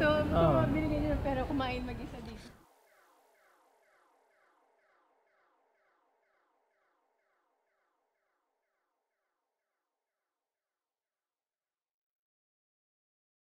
dito. Gusto mo, binigyan niyo ng pera kumain mag-isa dito.